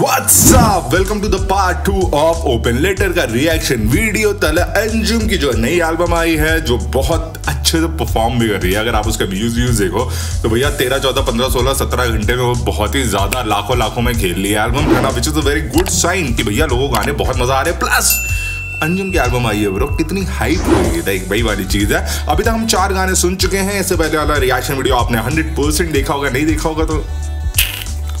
What's up? Welcome to the part two of open letter का reaction video Talha Anjum की जो नई एल्बम आई है, जो बहुत अच्छे से परफॉर्म भी कर रही है। अगर आप उसका व्यूज़ व्यूज़ देखो तो भैया तेरह, चौदह, पंद्रह, सोलह, सत्रह घंटे में वो बहुत ही ज़्यादा लाखों लाखों में खेल ली है एल्बम है ना? Which is a very good sign कि भैया लोगों को गाने बहुत मज़ा आ रहे हैं। प्लस अंजुम की एल्बम आई है ब्रो कितनी हाइप हो गई है। एक वही वाली चीज़ है। अभी तक हम चार गाने सुन चुके हैं। इससे पहले वाला रिएक्शन वीडियो आपने हंड्रेड परसेंट देखा होगा, नहीं देखा होगा तो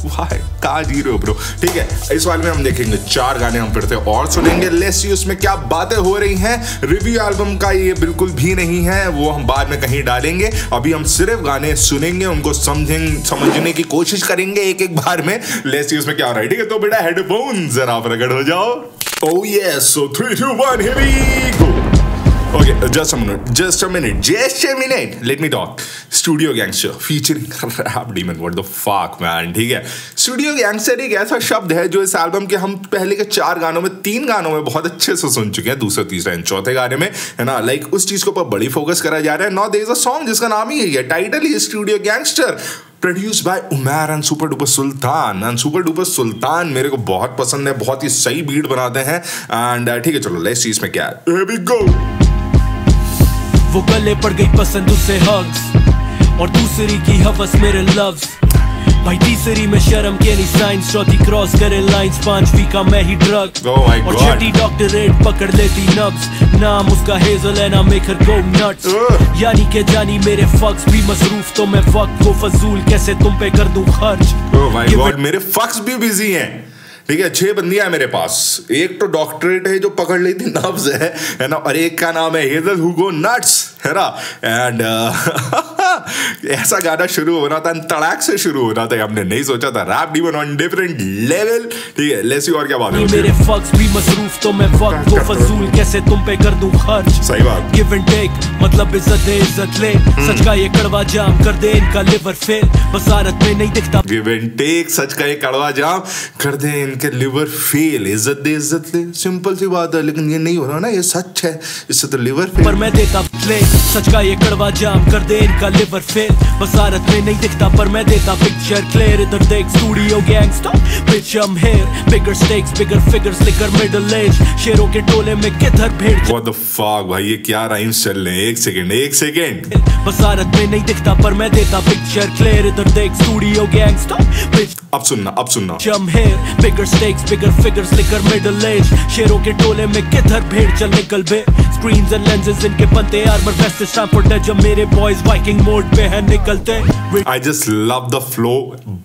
वाह कहा जी रहे हो ब्रो ठीक है इस वाले में हम देखेंगे चार गाने हम फिर से और सुनेंगे। लेस सी उसमें क्या बातें हो रही हैं। रिव्यू एल्बम का ये बिल्कुल भी नहीं है वो हम बाद में कहीं डालेंगे। अभी हम सिर्फ़ गाने सुनेंगे उनको समझेंगे समझने की कोशिश करेंगे एक एक बार में। लेस सी उसमें क्या हो रहा है। ठीक है तो बेटा हेडफोन जरा प्रकट हो जाओ। Oh yes, so three, two, one, here we go. Okay, just a minute, just a minute, just a minute. Let me talk. Studio Gangster featuring Rap Demon. What the fuck, man? ठीक है Studio Gangster एक ऐसा शब्द है जो इस album के हम पहले के चार गानों में तीन गानों में बहुत अच्छे से सुन चुके हैं दूसरे तीसरे एंड चौथे गाने में है ना लाइक उस चीज़ के ऊपर बड़ी फोकस करा जा रहा है नॉ देर इज़ अ सॉन्ग जिसका नाम ही है title he studio gangster produce by Umar and super duper Sultan and super duper Sultan मेरे को बहुत पसंद है बहुत ही सही बीट बनाते हैं एंड ठीक है चलो लेट्स सी इसमें क्या है. वो गले पड़ गई पसंद उसे हग्स और दूसरी की हवस मेरे लव्स भाई तीसरी में शर्म के नहीं साइंस चौथी क्रॉस करे लाइंस पांचवी का मैं ही ड्रग Oh और. छठी डॉक्टरेट पकड़ लेती नब्स नाम उसका हेजल है ना मेकर गो नट्स Ugh. यानी के जानी मेरे फक्स भी मसरूफ तो मैं वक्त को फजूल कैसे तुम पे कर दूँ खर्च? Oh my God, मेरे फक्स भी बिज़ी हैं। ठीक है छह बंदियाँ हैं मेरे पास। एक तो डॉक्टरेट है जो पकड़ लेती नब्ज है है ना? और एक का नाम है हेजल हुगो नट्स है ना? एंड ऐसा गाना शुरू होना था तड़ाक से शुरू होना था हमने नहीं सोचा था। Rap demon on different level ठीक है? लेसी और क्या बात है। मेरे फक्स भी मसरूफ तो मैं वक्त को फजूल कैसे तुम पे कर दूँ खर्च? सही बात। गिव एंड टेक मतलब इज़्ज़त दे इज़्ज़त ले। सच का ये कड़वा जाम कर दे इनका लिवर फेल बसारत में नहीं दिखता। गिव एंड टेक सच का ये कड़वा जाम कर दे इनके लिवर फेल इज़्ज़त दे इज़्ज़त ले। सिंपल सी बात है लेकिन ये नहीं हो रहा ना ये सच है। इससे तो लिवर फेल। पर मैं देता प्ले सच का ये कड़वा जाम कर दे इनका लिवर फेल। बसारत में नहीं दिखता पर मैं देता पिक्चर क्लियर इधर देख studio gangster bitch I'm here bigger stakes bigger figures liquor middle age शेरों के टोले में किधर भेड़ What the fuck भाई ये क्या राइम्स चल रहे हैं? एक सेकंड एक सेकंड बसारत में नहीं दिखता पर मैं देता पिक्चर क्लियर इधर देख स्टूडियो गैंगस्टर bitch अब सुनना अब सुनना। I'm here bigger stakes bigger figures liquor middle age शेरों के टोले में किधर भेड़ चल निकल बे screens and lenses इनके बनते is time for dead जब मेरे boys viking mode पे है निकलते I just love the flow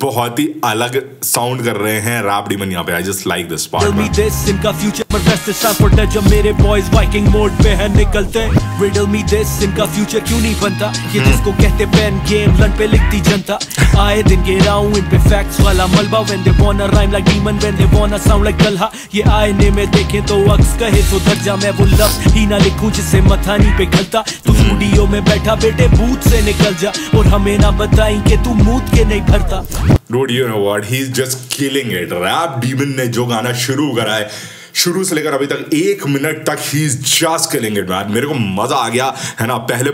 बहुत ही अलग साउंड कर रहे हैं रैप डीमन यहाँ पे I just like this part this इनका future पर time for dead जब मेरे boys viking mode पे है निकलते riddle me this इनका future क्यों नहीं बनता ये जिसको कहते pen game लन पे लिखती जनता आए दिन गिरा हूँ इन पे facts वाला मलबा when they wanna rhyme like demon when they wanna sound like Dalha ये आईने में देखे तो अक्स कहे सुधर जा, मैं वो लफ्ज ही ना लिखूं जिससे मथानी पे खलता। तू स्टूडियो में बैठा, बेटे बूथ से निकल जा। और हमें ना बताई कि तू मूत के नहीं भरता। Rodeo award no he is just killing it rap demon ने जो गाना शुरू करा है शुरू से लेकर अभी तक एक मिनट तक ही जस्ट किलिंग इट मैन मेरे को मज़ा आ गया, है ना? पहले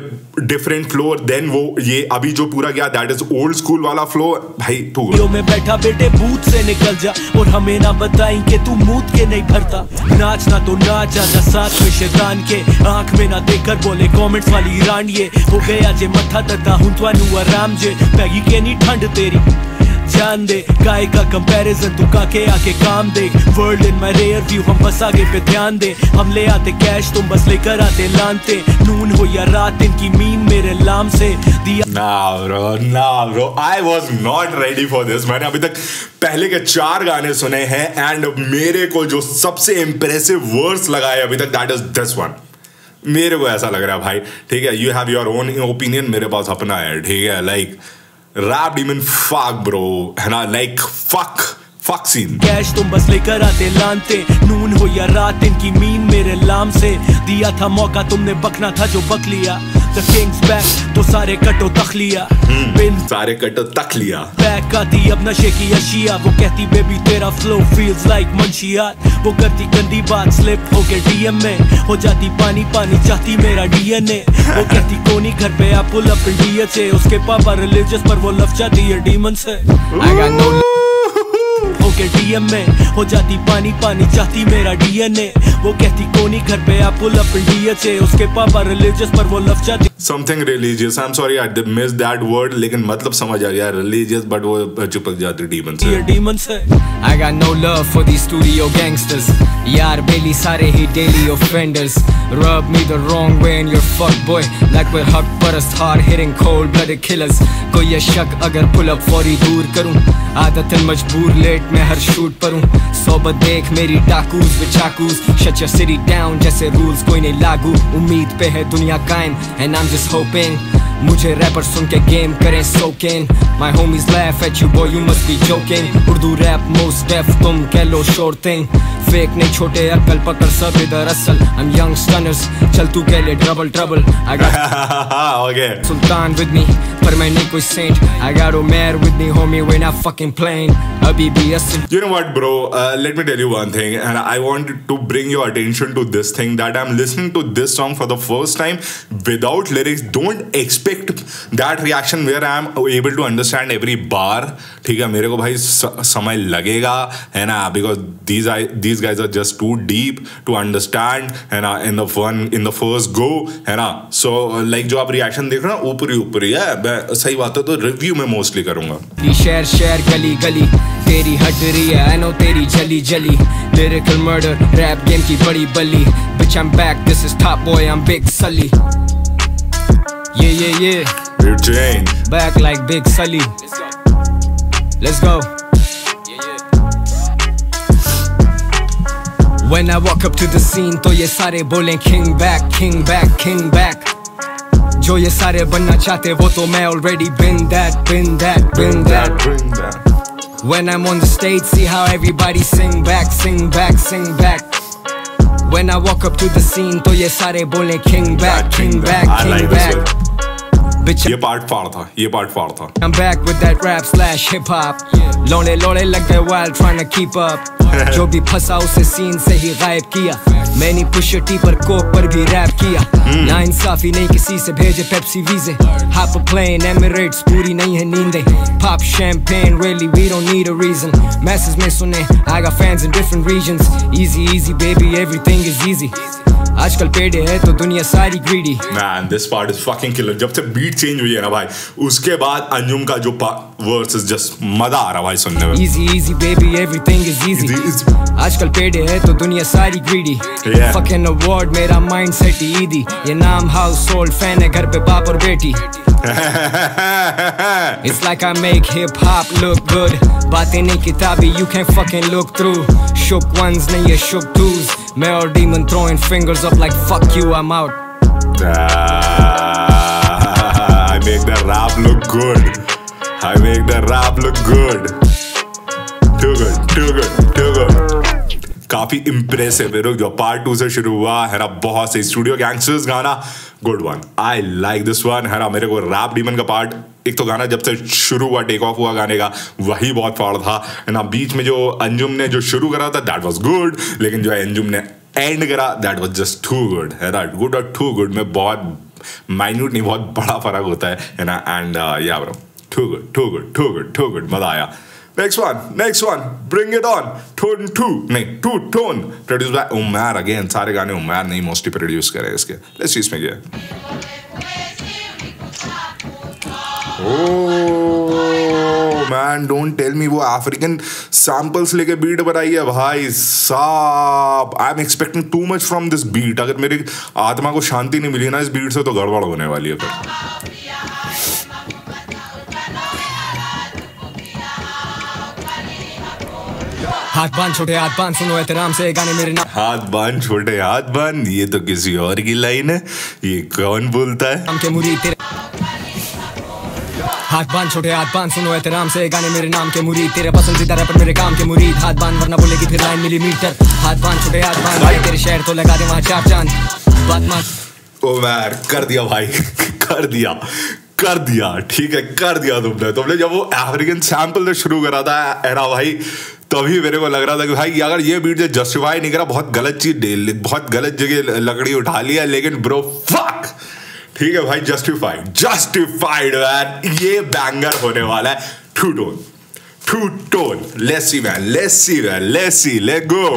डिफरेंट फ्लोर देन वो ये अभी जो पूरा गया दैट इज़ ओल्ड स्कूल वाला फ्लोर भाई, तू में बैठा बेटे बूथ से निकल जा। और हमें ना बताई के तू मूत के नहीं भरता। नाचना तो नाच आना साथ में शैतान के। आँख में ना देखकर बोले कमेंट्स वाली ईरान ये हो गया जे मथा दर्दा हूँ तो अनु आराम जे पैगी के नहीं ठंड तेरी। जान दे। गाय का कंपैरिजन तू काके आके काम देख world in my rare view हम बस आगे पे ध्यान दे। हम ले आते कैश तुम बस लेकर आते लानते। नून हो या रात इनकी मीन मेरे लाम से। दिया Nah, bro, nah, bro. I was not ready for this. मैंने अभी तक पहले के चार गाने सुने हैं एंड मेरे को जो सबसे इम्प्रेसिव वर्ड्स लगा है अभी तक दैट इज़ दिस वन मेरे को ऐसा लग रहा है भाई ठीक है you have your own opinion मेरे पास अपना है ठीक है like rapped him in fuck, bro. And I like, fuck. Fuck scene cash तुम बस लेकर आते लानते। नून हो या रात इनकी मीन मेरे लाम से। दिया था मौका तुमने बकना था जो बक लिया। द किंग्स बैक तो सारे कटो तख लिया। बिन सारे कटो तक लिया। बैक आती अब नशे की अशिया। वो कहती बेबी तेरा फ्लो फील्स लाइक मंशियात वो करती गंदी बात स्लिप हो के डीएम में हो जाती पानी पानी चाहती मेरा डीएनए वो कहती कोनी घर पे आप पुल अप इंडिया से उसके पापा रिलीजियस पर वो लव चाहती है डीमन से। I got no हो के डीएम में हो जाती पानी पानी चाहती मेरा डीएनए वो कहती कोनी घर पे आप पुल अप डीएचए उसके पापा रिलीजियस पर वो लफ चाहती something religious I am sorry I miss that word लेकिन मतलब समझ आ गया रिलीजियस बट वो चिपक जाती डीमन से ये डीमन से I got no love for these studio gangsters. यार बेली सारे ही daily offenders. Rub me the wrong way and you're fuck boy. Like we're hug परस्त hard hitting cold blooded killers. कोई ये शक अगर pull up फौरी दूर करूँ. आदत है मजबूर, लेट में हर शूट पर। हूँ सोबत देख मेरी डाकूज बिचाकूज शचर सिरी डाउन जैसे रूल्स कोई नहीं लागू। उम्मीद पे है दुनिया कायम है नाम जिस होपिंग मुझे रैपर सुन के गेम करें soaking my home is life H U बो you must be joking Urdu rap most def तुम कह लो शोर थिंग फेक नहीं छोटे अकल पकड़ सब इधर असल। हम यंग स्टनर्स चल तू कह ले trouble trouble I got okay Sultan with me पर मैं नहीं कोई सेंट आई गॉट ओ मैर with me homie when I fucking plane अभी भी असल you know what bro let me tell you one thing and I want to bring your attention to this thing that I am listening to this song for the first time without lyrics don't expect that reaction where I am able to understand every bar ठीक है मेरे को भाई समय लगेगा है ना? Because these I these these guys are just too deep to understand है ना in the fun in the first go है ना so like जो आप रिएक्शन देख रहे हो ऊपरी ऊपरी है मैं सही बात है तो रिव्यू में मोस्टली करूँगा शहर शहर गली गली तेरी हट रही है I know तेरी जली जली lyrical murder rap game की बड़ी बली bitch I'm back this is top boy I'm big Sully yeah yeah yeah You change. back like big Sully let's go, let's go When I walk up to the scene तो ये सारे बोलें king back king back king back जो ये सारे बनना चाहते वो तो मैं already been that been that been that Bring that. When I'm on the stage, see how everybody sing back, sing back, sing back. When I walk up to the scene, तो ये सारे बोले king back, king back, I king like this back. Bitch, ये part फाड़ था ये part फाड़ था I'm back with that rap slash hip hop. लोड़े लोड़े लग गए while trying to keep up. जो भी फंसा उसे सीन से ही गायब किया मैंने पुश टी पर कोक पर भी रैप किया ना इंसाफी नहीं किसी से भेजे Pepsi VJ half plane Emirates पूरी नहीं है नींदें pop champagne really we don't need a reason masses में सुने I got fans in different regions easy easy baby everything is easy आजकल पेड़े है तो दुनिया सारी greedy man this part is fucking killer जब से बीट चेंज हुई है ना भाई उसके बाद अंजुम का जो वर्स इज़ जस्ट मज़ा आ रहा भाई सुनने में easy easy baby everything is easy. आजकल पेड़े है तो दुनिया सारी ग्रीडी फकिंग अवार्ड मेरा माइंडसेट ईदी. ये नाम हाउस होल्ड फ़ैन है घर पे बाप और बेटी. It's like I make hip hop look good. बातें नहीं किताबी you can fucking look through. Shook ones नहीं ये shook twos. मैं और demon throwing fingers up like fuck you I'm out. I make the rap look good. I make the rap look good. Too good, too good, too good. काफी impressive है जो part two से शुरू हुआ है ना बहुत सही स्टूडियो गैंगस्टर्स गाना good one I like this one है ना मेरे को रैप डीमन का पार्ट एक तो गाना जब से शुरू हुआ टेक ऑफ़ हुआ गाने का, वही बहुत फाड़ था। ना बीच में जो अंजुम ने जो शुरू करा था दैट वाज गुड लेकिन जो है अंजुम ने एंड करा that was just too good है ना? गुड और टू गुड में बहुत माइन्यूट नहीं, बहुत बड़ा फ़र्क होता है। ना? एंड या bro too good too good too good too good मज़ा आया। Next one next one bring it on tone two नहीं two tone produce by Umar again सारे गाने उमर नहीं मोस्टली प्रोड्यूस करे इसके. लेट्स सी इसमें क्या oh man don't tell me वो अफ्रीकन सैंपल्स लेके बीट बनाई है भाई साहब. I am expecting too much from this beat अगर मेरी आत्मा को शांति नहीं मिली ना इस बीट से तो गड़बड़ होने वाली है फिर. हाथ बाँध छोटे हाथ बाँध सुनो एहतराम से गाने मेरे नाम हाथ बाँध छोटे हाथ बाँध ये तो किसी और की लाइन है। ये कौन बोलता है? के मुरीद तेरे हाथ बाँध छोटे हाथ बाँध सुनो एहतराम से गाने मेरे नाम के मुरीद। तेरे पसंदीदा रैपर मेरे काम के मुरीद। हाथ बाँध वरना बोलेगी फिर लाइन मिलीमीटर। हाथ बाँध छोटे हाथ बाँध। भाई तेरे शहर तो लगा दे वहाँ चार चाँद। बात मान ओ मैर कर दिया भाई कर दिया कर दिया ठीक है कर दिया तुमने। तुमने जब वो अफ्रीकन सैंपल से शुरू करा था एरा भाई तभी मेरे को लग रहा था कि भाई, अगर ये बीट जस्टिफाई नहीं करा, बहुत गलत चीज़ बहुत गलत जगह लकड़ी उठा लिया लेकिन ब्रो फक ठीक है भाई जस्टिफाइड जस्टिफाइड मैन ये बैंगर होने वाला है। Two tone two tone lacy man lacy man lacy let go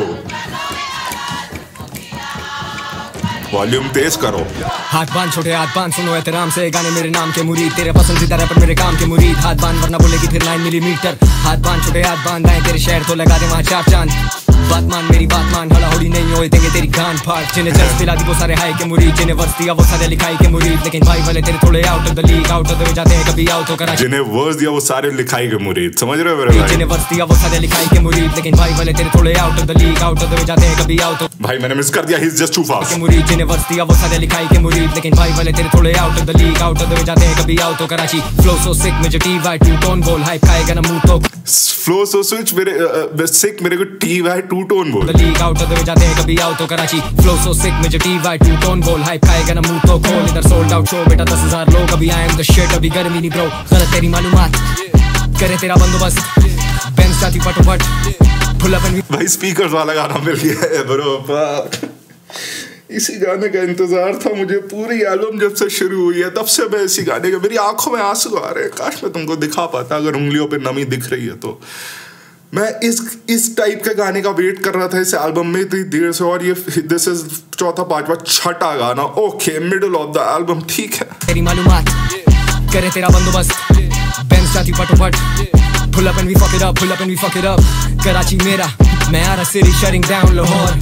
volume तेज करो। हाथ बाँध छोटे, हाथ बाँध सुनो एहतराम से। गाने मेरे नाम के मुरीद, तेरे पसंदीदा रैपर मेरे काम के मुरीद। हाथ बाँध वरना बोलेगी फिर नाइन मिलीमीटर हाथ बाँध छोटे, हाथ बाँध, आए तेरे शहर तो लगा दे वहाँ चार चाँद। बात मान मेरी बात मान। हड़ा होड़ी नहीं होए देंगे तेरी गान फाट जिन्हें जर्स दिला दी वो सारे हाई के मुरीद। जिन्हें वर्स दिया वो सारे लिखाई के मुरीद। लेकिन भाई वाले तेरे थोड़े out of the league out of the way जाते हैं कभी आउट हो कराची। जिन्हें वर्स दिया वो सारे लिखाई के मुरीद। समझ रहे हो मेरे भाई? जिन्हें वर्स दिया वो सारे लिखाई के मुरीद। लेकिन भाई वाले तेरे थोड़े out of the league out of the जाते हैं कभी आउट हो भाई मैंने मिस कर दिया he is just too fast के मुरीद जिन्हें वर्स दिया वो सारे लिखाई के मुरीद। लेकिन भाई वाले तेरे थोड़े out of the league out of the जाते हैं कभी आउट हो कराची। फ्लो सो सिक मुझे टी वाई टू टोन बोल हाइप खाएगा ना मुँह तो। फ्लो सो स्विच मेरे सिक मेरे को टी वाई टू टोन बोल। द लीग आउट वे जाते हैं कभी आउट हो कराची फ्लो सो सिक मुझे टी वाई टू टोन बोल हाइप खाएगा ना मुँह तो खोल इधर सोल्ड आउट शो बेटा दस हज़ार लोग। अभी आई एम द शिट अभी गर्मी नहीं ब्रो गलत तेरी मालूमात। करे तेरा बंदोबस्त। बेंच जाती फटोफट फुल अप एंड भाई स्पीकर वाला गाना मिल गया है ब्रो इसी गाने का इंतज़ार था मुझे। पूरी एल्बम जब से शुरू हुई है तब से मैं इसी गाने के मेरी आँखों में आँसू आ रहे हैं। काश मैं तुमको दिखा पाता अगर उंगलियों पे नमी दिख रही है तो। मैं इस इस टाइप के गाने का वेट कर रहा था इस एल्बम में इतनी देर से और ये दिस इज़ चौथा, पांचवा, छठा गाना। Okay middle of the album ठीक है। तेरी मालूमात, करे तेरा बंदोबस्त। बेंच साथी फटोफट। Pull up and we fuck it up pull up and we fuck it up Karachi मेरा मैं आ रहा city shutting down Lahore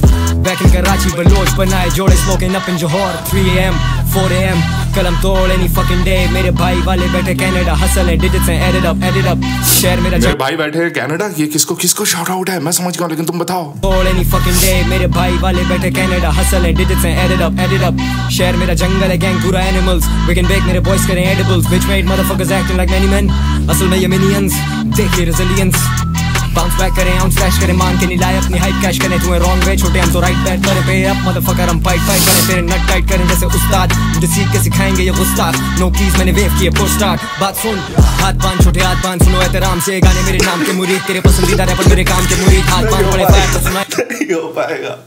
back in Karachi Baloch बनाए जोड़े smoking up in Johar 3 am 4 am कलम तोड़ एनी फकिंग डे मेरे भाई वाले बैठे कनाडा हसल है डिजिट्स हैं edit up edit up share मेरा मेरे भाई बैठे हैं कनाडा ये किसको किसको शाउट आउट है? मैं समझ गया लेकिन तुम बताओ। all any fucking day. मेरे भाई वाले बैठे कनाडा हसल है डिजिट्स हैं एडिट अप एडिट अप शहर मेरा जंगल है गैंग पूरा एनिमल्स वी कैन बेक मेरे बॉयज़ करें edibles which made motherfuckers acting like many men. असल में ये minions देखिए resilience. बाउंस बैक करें आउंस फ्लैश करें, मान के नहीं लाए अपनी हाइप कैश करें। तुम्हें रॉन्ग वे छोटे हम तो राइट बैट करें पे। अप मदरफकर हम फाइट फाइट करें, तेरे नट टाइट करें। जैसे उस्ताद मुझे सीख के सिखाएँगे ये गुस्ताख नो कीज मैंने वेव किए पुश स्टार्ट बात सुन, हाथ बाँध, छोटे हाथ बाँध, सुनो एहतराम से। गाने मेरे नाम के मुरीद, तेरे पसंदीदा रैपर मेरे काम के मुरीद। हाथ बाँध बड़े फायर तो सुना हो पाएगा।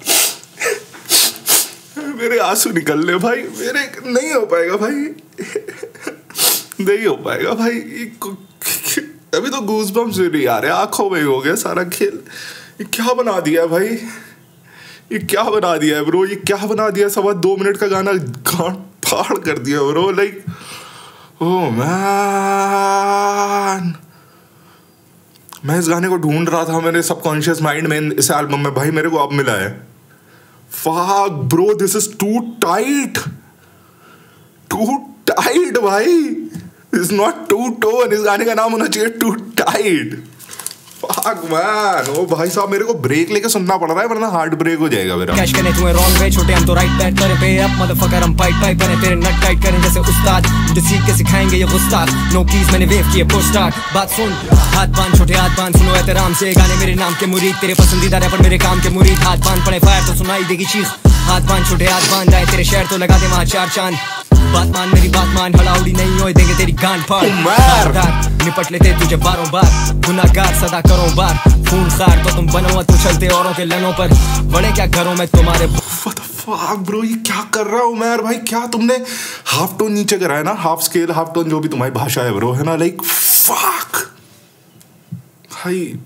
मेरे आँसू निकल ले भाई। मेरे, नहीं हो पाएगा भाई। नहीं हो पाएगा भाई। अभी तो गूज बम से नहीं आ रहे आँखों में ही हो गया सारा खेल। ये क्या बना दिया है भाई? ये क्या बना दिया है ब्रो ये क्या बना दिया सवा दो मिनट का गाना गांड फाड़ कर दिया ब्रो लाइक ओ मैन मैं इस गाने को ढूंढ रहा था, मेरे सबकॉन्शियस माइंड में इस एल्बम में। भाई, मेरे को अब मिला है। Fuck, bro, this is too tight too tight, भाई। It's not too tone इस गाने का नाम होना चाहिए fuck, man. ओ भाई साहब, मेरे को ब्रेक लेके सुनना पड़ रहा है, वरना हार्ट ब्रेक हो जाएगा मेरा। कैश करें तुम्हें रॉन्ग वे छोटे हम तो राइट बैट करें। पे अप मदरफकर हम फाइट फाइट करें तेरे नट टाइट करें, जैसे उस्ताद। मुझे सीख के सिखाएँगे, ये गुस्ताख नो कीज मैंने वेव किए पुश स्टार्ट बात सुन। हाथ बाँध, छोटे हाथ बाँध, सुनो एहतराम से। गाने मेरे नाम के मुरीद, तेरे पसंदीदा रैपर मेरे काम के मुरीद। हाथ बाँध पड़े फायर तो सुनाई देगी चीख। हाथ बाँध, छोटे हाथ बाँध, आए तेरे शहर तो लगा दे वहाँ चार चाँद। बात मान मेरी बात मान हड़ाउड़ी नहीं होए देंगे तेरी गांड फाड़। उमर। निपट लेते तुझे बारों बार। गुनाहगार सदा करो बार। खून खार तो तुम बनो तो चलते औरों के लनों पर। बड़े क्या घरों में तुम्हारे fuck bro? ये क्या कर रहा हूँ मैं भाई? क्या तुमने हाफ़ टोन नीचे करा है ना? हाफ़ स्केल हाफ़ टोन जो भी तुम्हारी भाषा है ब्रो है ना? Like fuck! भाई।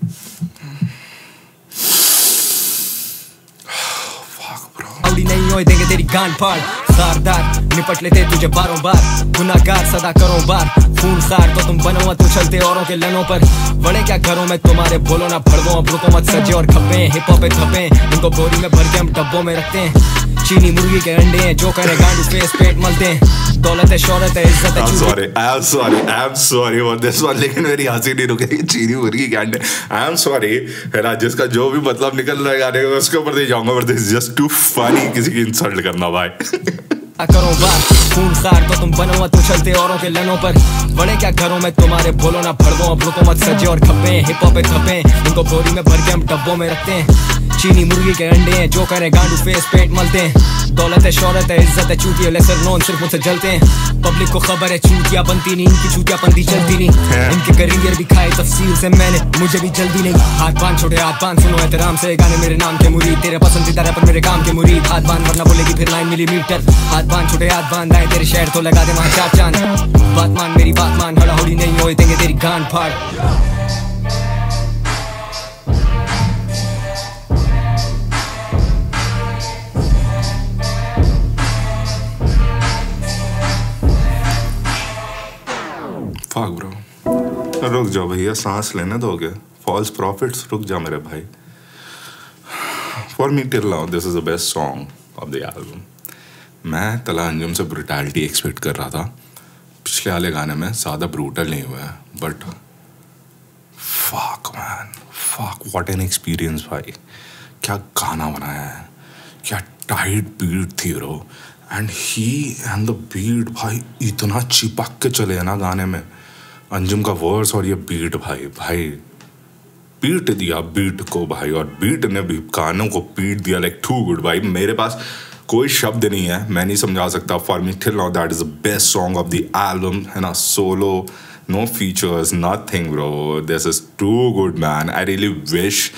Bro औड़ी नहीं होए देंगे तेरी गांड फाड़। खारदार निपट लेते तुझे बारों बार। गुनाहगार सदा करो बार। खून खार तो तुम बनो तो चलते औरों के लनों पर। बड़े क्या घरों में तुम्हारे बोलो ना भड़वो। अब रुको मत सजे और खपे हिप हॉप खपे इनको बोरी में भर के हम डब्बों में रखते हैं। चीनी मुर्गी के अंडे हैं जो करे गांडू फेस पेट मलते हैं। दौलत है शौहरत है इज़्ज़त है I'm चूहे sorry, I'm sorry, I'm sorry for this one, लेकिन मेरी हँसी नहीं रुकेगी। चीनी मुर्गी के अंडे। आई एम सॉरी है ना जिसका जो भी मतलब निकल रहा है गाने का उसके ऊपर नहीं जाऊँगा but this just too funny किसी की इंसल्ट करना भाई करो बात खून खार तो तुम बनो तो चलते औरों के लनों पर। बड़े क्या घरों में तुम्हारे बोलो ना भड़वो अब रुको मत सजे और खपे हिप हॉप खपे उनको बोरी में भर के हम डब्बों में रखते हैं। चीनी मुर्गी के अंडे हैं जो करे गांडू फेस पेट मलते हैं। दौलत है शौहरत है इज़्ज़त है चूतिया लेसर नॉन सिर्फ़ मुझसे जलते हैं। पब्लिक को खबर है चूतिया बनती नहीं इनकी चूतिया पंती चलती नहीं। इनके करियर भी खाए तफसील से मैंने मुझे भी जल्दी नहीं। हाथ बाँध छोटे हाथ बाँध सुनो एहतराम से गाने मेरे नाम के मुरीद। तेरे पसंदीदा रैपर मेरे काम के मुरीद। हाथ बाँध वरना बोलेगी फिर लाइन मिली मीटर हाथ बाँध छोटे हाथ बाँध आए तेरे शहर तो लगा दे वहाँ चार चाँद। बात मान मेरी बात मान हड़ाहुड़ी नहीं होए देंगे तेरी गांड फाड़। जाओ भैया, सांस लेने दोगे। फॉल्स प्रॉफिट्स रुक जा मेरे भाई। For me till now this is the best song of the album मैं तला अंजुम से ब्रुटैलिटी एक्सपेक्ट कर रहा था। पिछले वाले गाने में ज़्यादा ब्रूटल नहीं हुआ है but fuck man fuck what an experience भाई। क्या गाना बनाया है। क्या टाइट बीट थी रो and he and the beat भाई, इतना चिपक के चले ना गाने में। अंजुम का वर्स और ये बीट भाई भाई पीट दिया बीट को भाई और बीट ने भी कानों को पीट दिया लाइक टू गुड भाई मेरे पास कोई शब्द नहीं है मैं नहीं समझा सकता for me till now that is the best song of the album है ना solo no features nothing bro this is too good man I really wish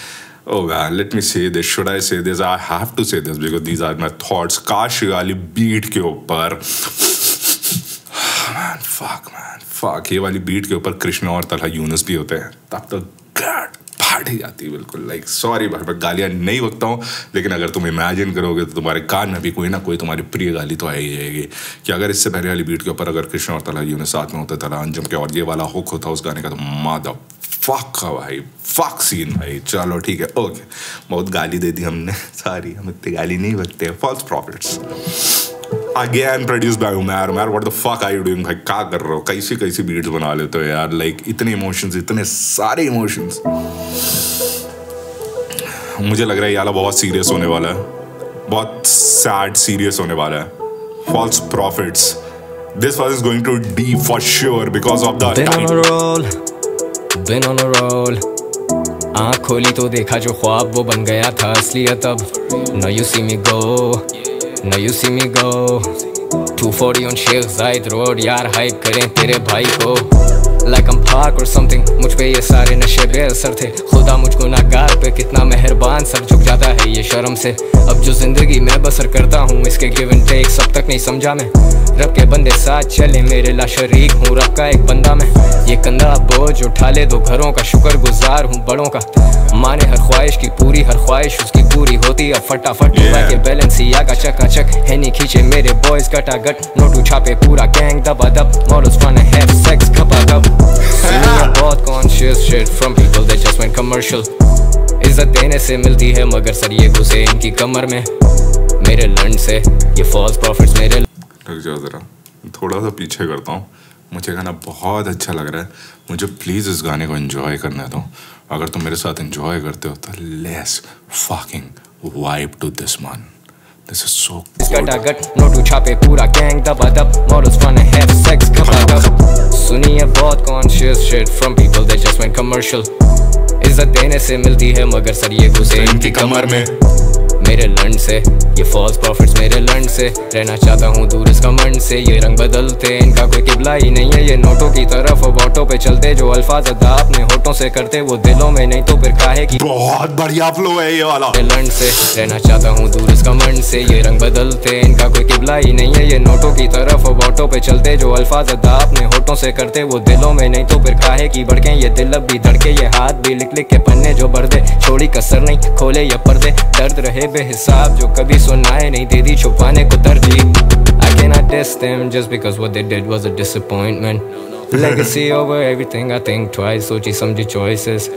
Oh man, let me say this. Should I say this? I have to say this because these are my thoughts. Kashi Ali beat ke upar. man, fuck man. Fuck ये वाली beat के ऊपर कृष्ण और तलहा यूनस भी होते हैं। तब तो गट फाट ही जाती है बिल्कुल। लाइक सॉरी भाई, मैं गालियाँ नहीं बकता हूँ, लेकिन अगर तुम इमेजिन करोगे तो तुम्हारे कान में भी कोई ना कोई तुम्हारी प्रिय गाली तो आ ही जाएगी। कि अगर इससे पहले वाली बीट के ऊपर अगर कृष्ण और तला यूनस साथ में होते तला अंजम के और ये वाला हुक होता उस गाने का तो मादा फक भाई फक सीन भाई। चलो, ठीक है ओके बहुत गाली दे दी हमने सारी हम इतनी गाली नहीं बकते false prophets again produce by Umar Umar what the fuck are you doing भाई क्या कर रहे हो? कैसी कैसी बीट्स बना लेते हो यार? लाइक like, इतने इमोशंस इतने सारे इमोशंस मुझे लग रहा है ये वाला बहुत सीरियस होने वाला है। बहुत सैड सीरियस होने वाला है। False prophets this was is going to D for sure because of the Been on a roll, been on a roll. आँख खोली तो देखा जो ख्वाब वो बन गया था असलियत अब Now you see me go, now you see me go. 240 on Sheikh Zayed road यार हाइप करें तेरे भाई को Like I'm park or something मुझ पे ये सारे नशे बेअसर थे खुदा मुझको नागार पे कितना मेहरबान सर झुक जाता है ये शर्म से अब जो ज़िंदगी मैं बसर करता हूँ इसके गिव एंड टेक सब तक नहीं समझा मैं रब के बंदे साथ चले मेरे ला शरीक हूँ रब का एक बंदा मैं ये कंधा बोझ उठा ले दो घरों का शुक्र गुजार हूँ बड़ों का माने हर ख्वाहिश की पूरी हर ख्वाहिश उसकी पूरी होती अब फटाफट Yeah. के बैलेंस ही आगा चका चक है नहीं खींचे मेरे बॉयज़ गटा गट नोटू छापे पूरा गैंग दबा दब models trying to have sex खपा दब बहुत conscious shit from people that just went commercial. इज़्ज़त देने से मिलती है मगर सर ये घुसे इनकी कमर में। मेरे लंड से ये फॉल्स प्रॉफिट्स मेरे रुक जाओ ज़रा। थोड़ा सा पीछे करता हूँ। मुझे गाना बहुत अच्छा लग रहा है। मुझे प्लीज़ इस गाने को एंजॉय करने दो। अगर तुम मेरे साथ एंजॉय करते हो तो less fucking vibe to this man This is so good. गट नोटू छापे पूरा गैंग दबा दब। मॉडल्स to have sex खपा दब। सुनिए बहुत conscious shit from people that just went commercial इज़्ज़त देने से मिलती है मगर सर ये घुसे इनकी कमर में। मेरे लंड से। ये फॉल्स प्रॉफिट्स मेरे लंड से। रहना चाहता हूँ दूर इस कमंड से। ये रंग बदलते इनका कोई किबला ही नहीं है। ये नोटों की तरफ़ ऑटो पे चलते जो अल्फाज अदा अपने होठों से करते वो दिलों में नहीं तो फिर काहे की बहुत बढ़िया फ्लो है ये वाला। लंड से। रहना चाहता हूँ दूर इस कमंड से। ये रंग बदलते इनका कोई किबला ही नहीं है। ये नोटों की तरफ़ ऑटो पे चलते जो अल्फाज अदा अपने होठों से करते वो दिलों में नहीं तो फिर काहे की बढ़के ये दिल अब भी धड़के ये हाथ भी लिख लिख के पन्ने जो भर दे। छोड़ी कसर नहीं खोले ये पर्दे। दर्द रहे हिसाब जो कभी सुनाए नहीं। दे दी छुपाने को तरजीह। I can not test them just because what they did was a disappointment legacy over everything I think twice सोची समझी choices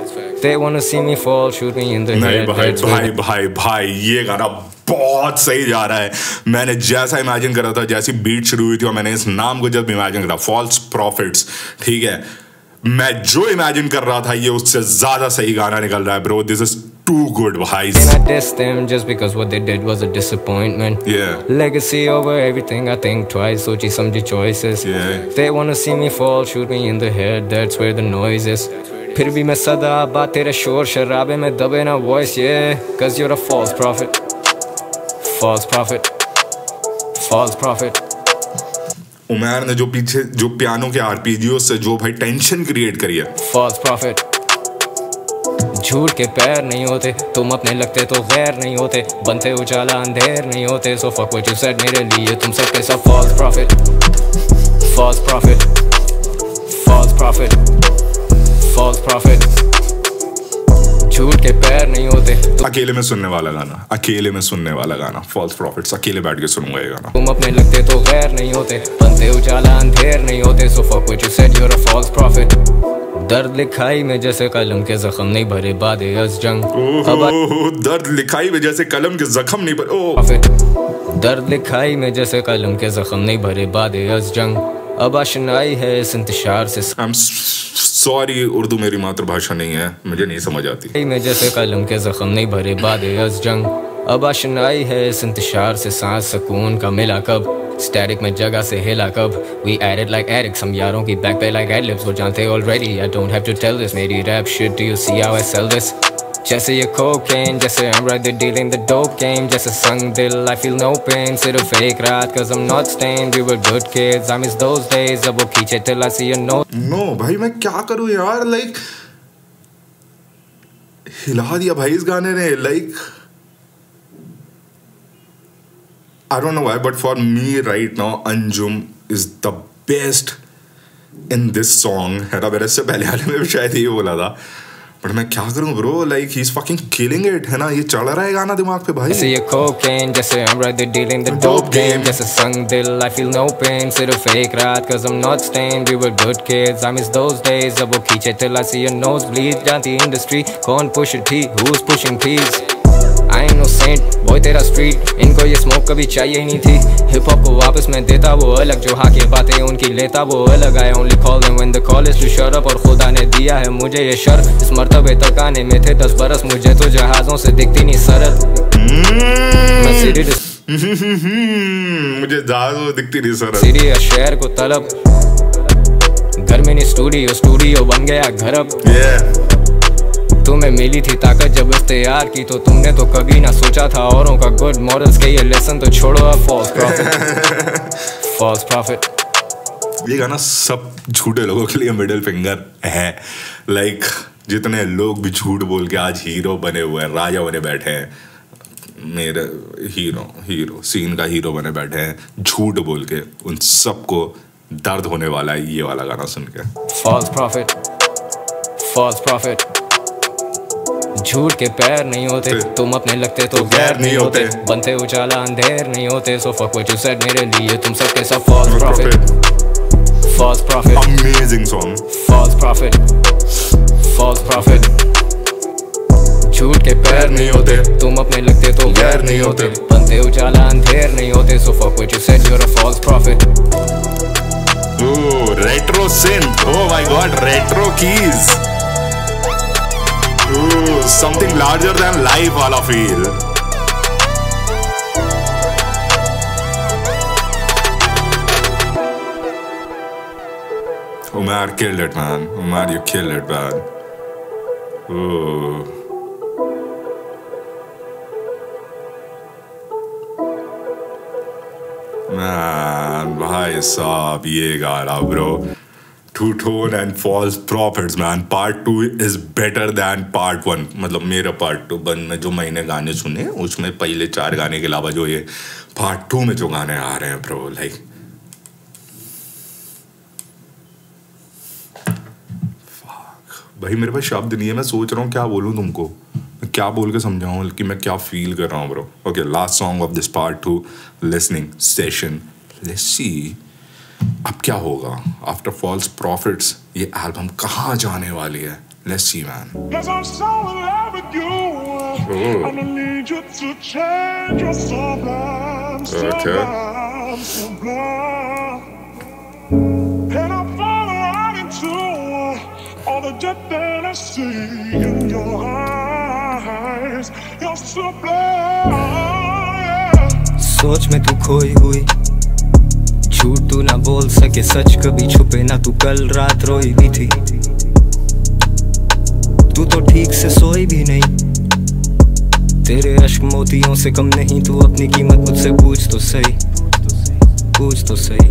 they want to see me fall shoot me in the head भाई, भाई भाई भाई ये गाना बहुत सही जा रहा है। मैंने जैसा इमेजिन करा था जैसी बीट शुरू हुई थी और मैंने इस नाम को जब इमेजिन करा फॉल्स प्रॉफिट्स ठीक है? मैं जो इमेजिन कर रहा था ये उससे ज़्यादा सही गाना निकल रहा है bro this is too good भाई Cannot diss them just because what they did was a disappointment. Yeah. Legacy over everything, I think twice. सोची समझी choices. Yeah. They wanna see me fall, shoot me in the head. That's where the noise is. फिर भी मैं सदा बात तेरे शोर शराबे में दबे ना वॉइस ये cause you're a false prophet false prophet false prophet Umar ने जो पीछे जो पियानो के आरपीजीओ से जो भाई टेंशन क्रिएट करी है false prophet झूठ के पैर नहीं होते तुम अपने लगते तो गैर नहीं होते बनते उजाला अंधेर नहीं होते सो fuck what you said मेरे लिए तुम सब के सब false prophet false prophet false prophet false prophet. झूठ के पैर नहीं होते अकेले में सुनने वाला गाना अकेले में सुनने वाला गाना फॉल्स प्रॉफिट्स अकेले बैठ के सुनूँगा ये गाना। तुम अपने लगते तो गैर नहीं होते बनते उजाला अंधेर नहीं होते सो fuck what you said you're a false prophet. दर्द लिखाई में जैसे कलम के जख्म नहीं भरे बाद जंग। अब दर्द लिखाई में जैसे कलम के जख्म नहीं ओ दर्द लिखाई में जैसे कलम के जख्म नहीं भरे बाद जंग। अब आशनाई है इस इंतशार से सॉरी उर्दू मेरी मातृभाषा नहीं है मुझे नहीं समझ आती। में जैसे कलम के जख्म नहीं भरे बाद जंग। अब आशनाई है इस इंतशार से सांस सुकून का मिला कब? स्टैटिक में जगह से हिला कब? वी एडेड लाइक एडिक्स हम यारों की बैक पे लाइक एडलिप्स वो जानते already I don't have to tell this मेरी rap shit do you see how I sell this जैसे ये cocaine, जैसे I'm rather dealing the dope game, जैसे संग दिल, I feel no pain, सिर्फ़ एक रात cause I'm not stained we were good kids, I miss those days, अब वो खींचे till I see a note no भाई मैं क्या करूँ यार लाइक हिला दिया भाई इस गाने ने like I don't know why, but for me right now, Anjum is the best in this song. है ना मैंने इससे पहले वाले में भी शायद ये बोला था बट मैं क्या करूँ bro like he is fucking killing it है ना ये चढ़ रहा है गाना दिमाग पे भाई जैसे ये cocaine जैसे I'm rather dealing the dope game जैसे संग दिल I feel no pain सिर्फ़ एक रात cause I'm not stained we were good kids I miss those days अब वो खींचे till I see a nosebleed जानती industry कौन push T who's pushing P's Saint boy तेरा street इनको ये smoke कभी चाहिए ही नहीं थी. Hip hop को वापस मैं देता वो अलग जो हाँ की बातें उनकी लेता वो अलग I only call them when the call is to shut up और खुदा ने दिया है मुझे ये शर. इस मर्तबे तक आने में थे दस बरस मुझे तो जहाजों से दिखती नहीं सरत मुझे जहाज़ दिखती नहीं सर या शहर को तलब. घर में नहीं स्टूडियो स्टूडियो बन गया घर अब. ये तुम्हें मिली थी ताकत जब इख्तियार की तो तुमने तो कभी ना सोचा था औरों का गुड मॉडल्स के ये लेसन तो छोड़ो अब फॉल्स प्रॉफिट फॉल्स प्रॉफिट ये गाना सब झूठे लोगों के लिए मिडिल फिंगर है. लाइक like, जितने लोग भी झूठ बोल के आज हीरो बने हुए हैं राजा बने बैठे हैं मेरे हीरो हीरो सीन का हीरो बने बैठे हैं झूठ बोल के उन सबको दर्द होने वाला है ये वाला गाना सुन के. फॉल्स प्रॉफिट फॉल्स प्रॉफिट झूठ के पैर नहीं होते तुम अपने लगते तो गैर नहीं होते। बनते उजाला अंधेर नहीं होते। So fuck what you said मेरे लिए तुम सबके सब false prophet false prophet amazing song false prophet false prophet झूठ के पैर नहीं होते। तुम अपने लगते तो गैर नहीं होते। बनते उजाला अंधेर नहीं होते। So fuck what you said you're a false prophet Ooh, retro synth. Oh my god, retro keys. Something larger than life wala feel. Umar killed it, man. Umar, you killed it, man. Ooh. Man, भाई साहब ये गाना bro two tone and false prophets man part two is better than part one मतलब मेरा part two one में जो मैंने गाने सुने, उसमें पहले चार गाने के अलावा जो ये पार्ट टू में जो गाने आ रहे हैं ब्रो लाइक भाई, मेरे पास शब्द नहीं है, मैं सोच रहा हूँ क्या बोलूँ तुमको। मैं क्या बोल के समझाऊँ कि मैं क्या फील कर रहा हूँ bro okay last song of this part two listening session let's see अब क्या होगा? आफ्टर फॉल्स प्रॉफिट ये एल्बम कहाँ जाने वाली है? लेट्स सी मैन सोच में तू खोई हुई झूठ तू ना बोल सके, सच कभी छुपे ना तू। कल रात रोई भी थी। तू तो ठीक से सोई भी नहीं। तेरे अश्क मोतियों से कम नहीं, तू अपनी कीमत मुझसे पूछ तो सही। पूछ तो सही।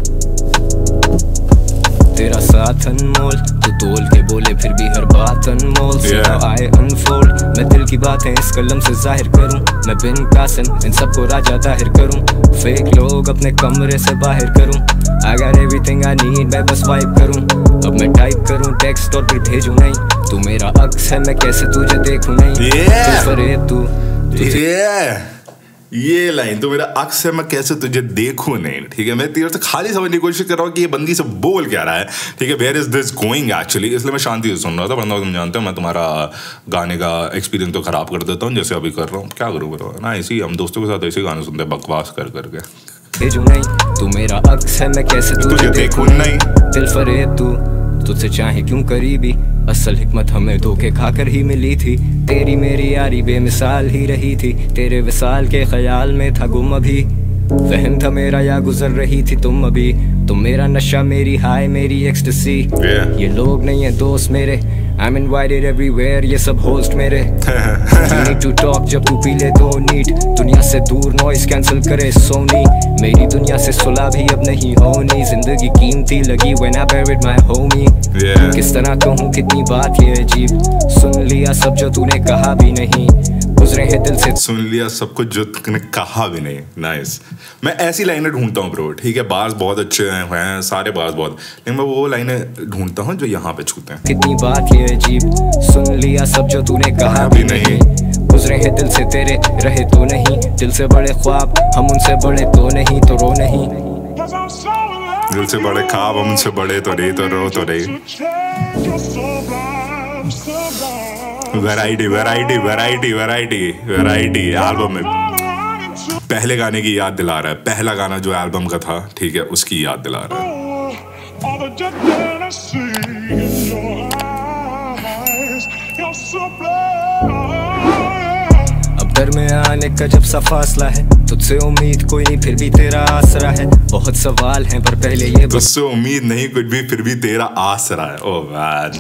तेरा साथ अनमोल। तू तोल के बोले फिर भी हर बात अनमोल। Yeah. आए अनफोल्ड। मैं दिल की बातें इस कलम से ज़ाहिर करूँ। मैं बिन कासिम इन सबको राजा ज़ाहिर करूँ। फेक लोग अपने कमरे से बाहर करूँ। I got everything I need मैं बस वाइब करूँ। अब मैं टाइप करूँ टेक्स्ट और फिर भेजूं नहीं। तू मेरा अक्स है मैं कैसे तुझे देखूँ नहीं? Yeah. तू फरेब तू। तुझे Yeah. ये लाइन तो मेरा अक्स है मैं कैसे तुझे देखूँ नहीं? ठीक है मैं तेरे से खाली समझने की कोशिश कर रहा हूँ कि ये बंदी से बोल क्या रहा है। ठीक है where is this going actually इसलिए मैं शांति से सुन रहा था वरना तुम जानते हो मैं तुम्हारा गाने का एक्सपीरियंस तो खराब कर देता हूँ जैसे अभी कर रहा हूँ। क्या करूँ बताओ ना? ही हम दोस्तों के साथ ऐसे गाने सुनते हैं बकवास कर करके। तू मेरा अक्स है मैं कैसे तुझे देखूँ? नहीं। दिल फरेब तू तुझसे चाहे क्यों करीबी? असल हिकमत हमें धोखे खाकर ही मिली थी। तेरी मेरी यारी बेमिसाल ही रही थी। तेरे विसाल के ख्याल में था गुम अभी। फहम था मेरा या गुजर रही थी तुम अभी। तुम मेरा नशा मेरी हाय मेरी एक्सटेसी Yeah. ये लोग नहीं है दोस्त मेरे। आई एम इनवाइटेड एवरीवेयर ये सब होस्ट मेरे। नीड टू टॉक जब तू पी ले दो नीट दुनिया से दूर नॉइस कैंसिल करे सोनी मेरी दुनिया से सुलह भी अब नहीं होनी। ज़िंदगी कीमती लगी I buried my homie Yeah. किस तरह कहूँ कितनी बात ये अजीब। सुन लिया सब जो तूने कहा भी नहीं। गुजरे हैं दिल से। सुन लिया सब कुछ जो तुमने कहा भी नहीं। नाइस मैं ऐसी लाइनें ढूंढता हूँ ब्रो ठीक है? बार्स बहुत अच्छे हैं हैं सारे बार्स बहुत। लेकिन मैं वो लाइनें ढूंढता हूँ जो यहाँ पे छूते हैं। कितनी बात ये अजीब सुन लिया सब जो तूने कहा भी नहीं। गुजरे हैं दिल से तेरे रहे तो नहीं। दिल से बड़े ख्वाब हम उनसे बड़े तो नहीं तो रो नहीं। दिल से बड़े ख्वाब हम उनसे बड़े तो रे तो रो तो नहीं variety variety variety variety variety album में। पहले गाने की याद दिला रहा है। पहला गाना जो एल्बम का था ठीक है उसकी याद दिला रहा है. अब घर में आने का जब सा फासला है तुझसे उम्मीद कोई नहीं फिर भी तेरा आसरा है। बहुत सवाल हैं पर पहले ये तुझसे उम्मीद नहीं कुछ भी फिर भी तेरा आसरा है। ओ मैन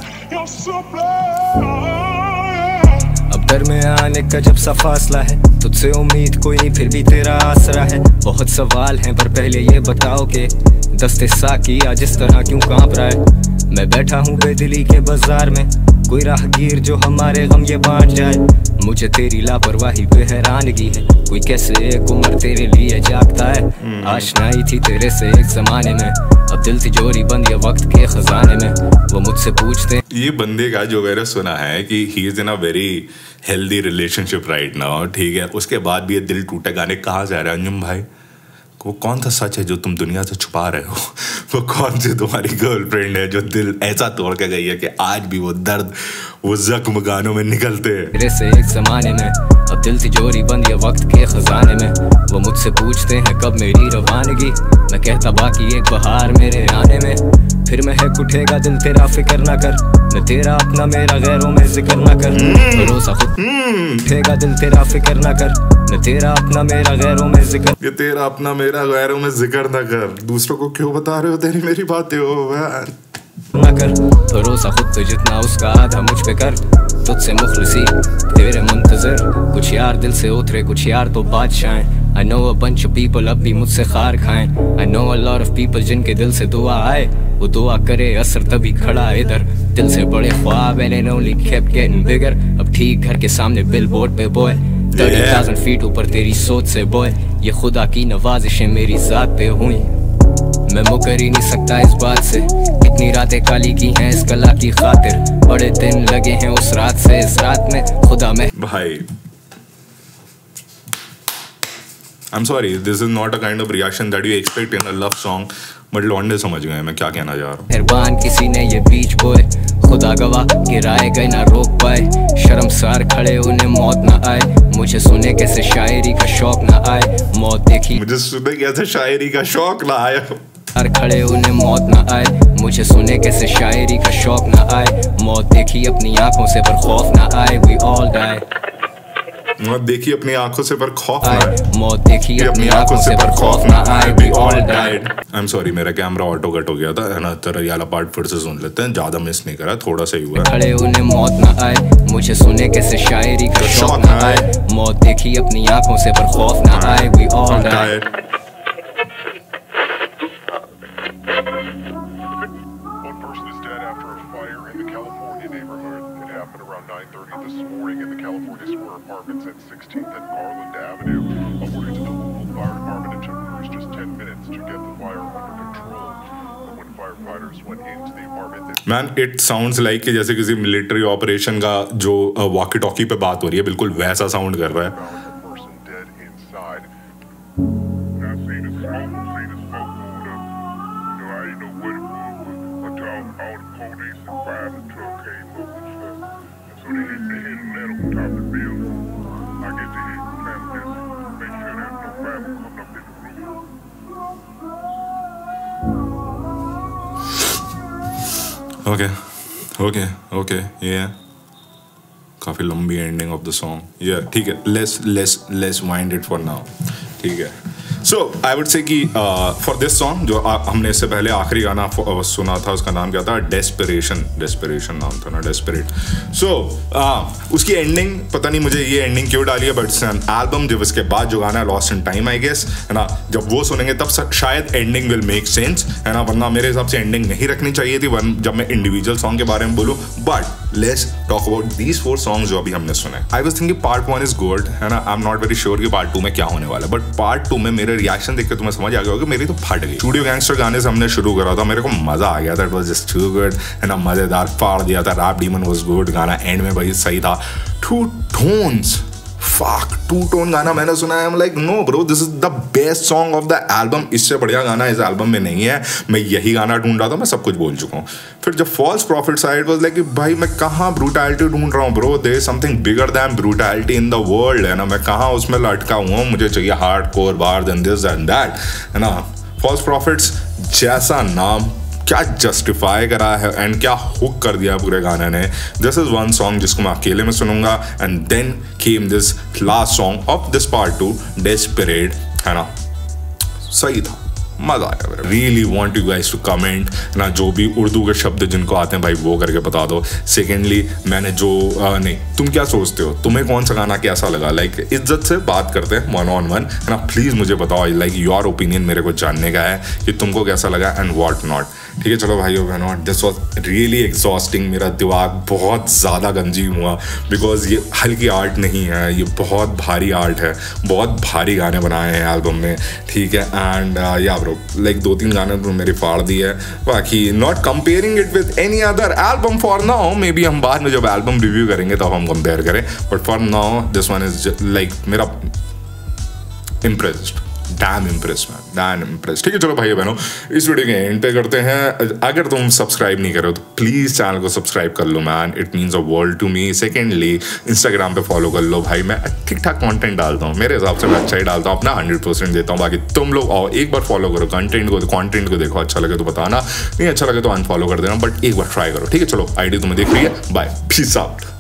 घर में आने का जब सा फासला है, तुझसे उम्मीद कोई नहीं, फिर भी तेरा आसरा है। बहुत सवाल हैं, पर पहले ये बताओ के दस्ते साकी आज इस तरह क्यों काँप रहा है? मैं बैठा हूँ बेदिली के बाज़ार में कोई राहगीर जो हमारे गम ये बांट जाए। मुझे तेरी लापरवाही पे हैरानगी है। कोई कैसे एक उम्र तेरे लिए जागता है? आशनाई थी तेरे से एक जमाने में। अब दिल तिजोरी बंद ये वक्त के खजाने में। वो मुझसे पूछते ये बंदे का जो मैंने सुना है कि he is in a very healthy relationship right now ठीक है? उसके बाद भी ये दिल टूटे गाने कहाँ जा रहे हैं अंजुम भाई? वो कौन सा सच है जो तुम दुनिया से छुपा रहे हो? वो कौन सी तुम्हारी गर्लफ्रेंड है जो दिल ऐसा तोड़ के गई है कि आज भी वो दर्द वो जख्म गानों में निकलते हैं? तेरे से एक जमाने में अब दिल तिजोरी बंद ये वक्त के खजाने में। वो मुझसे पूछते हैं कब मेरी रवानगी? मैं कहता बाकी एक बहार मेरे आने में। फिर मैं है उठेगा दिल तेरा फ़िक्र ना कर। मैं तेरा अपना मेरा गैरों में ज़िक्र ना कर। भरोसा खुद उठेगा दिल तेरा फ़िक्र ना कर। मैं तेरा अपना मेरा गैरों में ज़िक्र ये तेरा अपना मेरा गैरों में ज़िक्र ना कर। दूसरों को क्यों बता रहे हो? तेरी मेरी बातें हो ना कर। भरोसा खुद पे जितना उसका आधा मुझ पे कर। तुझसे मुखलसी तेरे मुंतजर। कुछ यार दिल से उतरे कुछ यार तो बादशाह। I know a bunch of people अब भी मुझसे खार खाएँ। I know a lot of people जिनके दिल से दुआ आए। वो दुआ करे असर तभी खड़ा इधर। दिल से बड़े ख्वाब and it only kept getting bigger अब ठीक घर के सामने बिल बोर्ड पे बोए थर्टी थाउज़ेंड फीट ऊपर तेरी सोच से बोए ये खुदा की नवाजिशें मेरी जात पे हुई मैं मुकर ही नहीं सकता इस बात से कितनी रातें काली की हैं इस कला की खातिर बड़े दिन लगे हैं उस रात से इस रात में खुदा में भाई I'm sorry, this is not a kind of reaction that you expect in a love song, but लौंडे समझ गए मैं क्या कहना चाह रहा हूँ। मेहरबान किसी ने ये बीच बोए खुदा गवाह गिराए गए ना रोक पाए। शर्मसार खड़े उन्हें मौत ना आए। मुझे सुने कैसे शायरी का शौक ना आए। मौत देखी। मुझे सुबह कैसे शायरी का शौक ना आया हर खड़े उन्हें मौत ना आए। मुझे सुने कैसे शायरी का शौक ना आए। मौत देखी अपनी आँखों से पर खौफ ना आए। वी ऑल डाई मौत देखी अपनी आँखों से पर खौफ ना आए मौत देखी अपनी आँखों से पर खौफ ना आए। We all died I am sorry मेरा कैमरा ऑटो कट हो गया था है ना? तेरा वाला पार्ट फिर से सुन लेते हैं। ज़्यादा मिस नहीं करा थोड़ा सा ही हुआ खड़े उन्हें मौत ना आए मुझे सुने कैसे शायरी का शौक ना आए। मौत देखी अपनी आँखों से पर खौफ ना आए we all die 9:30 this morning in the California Square Apartments at 16th and Garland Avenue. According to the local fire department, it took crews just 10 minutes to get the fire under control. Man it sounds like कि जैसे किसी military operation का जो walkie talkie पे बात हो रही है बिल्कुल वैसा साउंड कर रहा है ओके ओके ओके ये काफ़ी लंबी एंडिंग ऑफ़ द सॉन्ग ये ठीक है. Less less less winded for now ठीक है. सो आई वुड से कि फॉर दिस सॉन्ग जो आ, हमने इससे पहले आखिरी गाना uh, सुना था उसका नाम क्या था? डेस्परेशन डेस्परेशन नाम था ना डेस्परेट सो उसकी एंडिंग पता नहीं मुझे ये एंडिंग क्यों डाली है बट एल्बम जब इसके बाद जो गाना lost in time I guess है ना? जब वो सुनेंगे तब शायद एंडिंग विल मेक सेंस है ना? वरना मेरे हिसाब से एंडिंग नहीं रखनी चाहिए थी वन जब मैं इंडिविजुअल सॉन्ग के बारे में बोलूँ but let's talk about these four song जो अभी हमने सुने I was thinking part one is good है ना? I am not very sure कि पार्ट टू में क्या होने वाला है बट पार्ट टू में मेरे रिएक्शन देख के तुम्हें समझ आ गया होगा, मेरी तो फट गई। स्टूडियो गैंगस्टर गाने से हमने शुरू करा था, मेरे को मज़ा आ गया था। It was just too good है ना मज़ेदार फाड़ दिया था। रैप डीमन वॉज़ गुड गाना एंड में भाई सही था। Two tones fuck two tone गाना मैंने सुना है। Like no bro this is the best song of the album इससे बढ़िया गाना इस एल्बम में नहीं है। मैं यही गाना ढूंढ रहा था, मैं सब कुछ बोल चुका हूँ। फिर जब false prophet side was like भाई, मैं कहाँ ब्रूटैलिटी ढूंढ रहा हूँ bro they something bigger than brutality in the world है ना? मैं कहाँ उसमें लटका हुआ हूँ? मुझे चाहिए hard core bar then this and that है ना? फॉल्स प्रॉफिट्स जैसा नाम क्या जस्टिफाई करा है एंड क्या हुक कर दिया पूरे गाने ने? दिस इज़ वन सॉन्ग जिसको मैं अकेले में सुनूँगा and then came this last song of this part two desperate है ना? सही था मज़ा आया really want you guys to comment ना जो भी उर्दू के शब्द जिनको आते हैं भाई वो करके बता दो। सेकेंडली मैंने जो आ, नहीं तुम क्या सोचते हो? तुम्हें कौन सा गाना कैसा लगा? लाइक like, इज़्ज़त से बात करते हैं वन ऑन वन है ना? प्लीज़ मुझे बताओ लाइक योर ओपिनियन मेरे को जानने का है कि तुमको कैसा लगा एंड वॉट नॉट ठीक है, चलो भाइयों, बहनों दिस वॉज़ रियली एग्जॉस्टिंग मेरा दिमाग बहुत ज़्यादा गंजी हुआ बिकॉज़ ये हल्की आर्ट नहीं है, ये बहुत भारी आर्ट है, बहुत भारी गाने बनाए हैं एल्बम में, ठीक है? एंड या ब्रो लाइक दो तीन गाने तो मेरे फाड़ दिए है। बाकी not comparing it with any other album for now maybe हम बाद में जब एल्बम रिव्यू करेंगे तब हम कंपेयर करें. But for now this one is like मेरा impressed damn impress man damn impress ठीक है, चलो भाई बहनों, इस वीडियो के एंड पे करते हैं। अगर तुम सब्सक्राइब नहीं करो तो प्लीज़ चैनल को सब्सक्राइब कर लो man it means a world to me secondly Instagram पे फॉलो कर लो, भाई. मैं ठीक ठाक कंटेंट डालता हूँ। मेरे हिसाब से मैं अच्छा ही डालता हूँ। अपना हंड्रेड परसेंट देता हूँ। बाकी तुम लोग आओ, एक बार फॉलो करो। कंटेंट को कॉन्टेंट को देखो। अच्छा लगे तो बताना। नहीं अच्छा लगे तो अनफॉलो कर देना बट एक बार ट्राई करो। ठीक है, चलो आइडिया तुम्हें देख रही है। Bye peace out